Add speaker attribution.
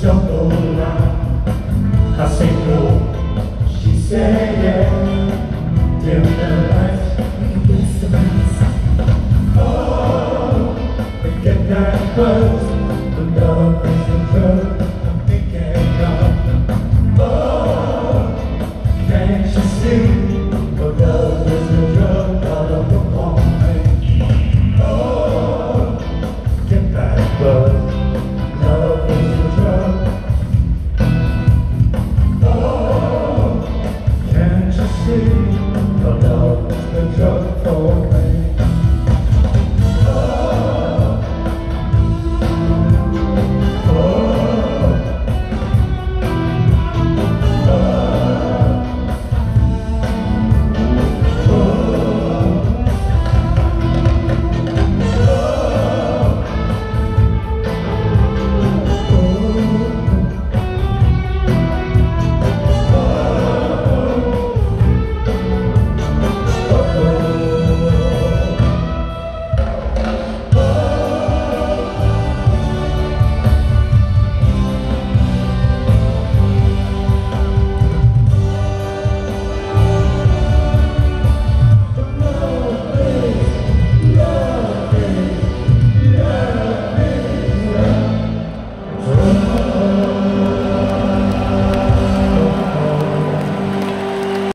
Speaker 1: stumble line. I say no, she said yeah, happens, the love is the truth.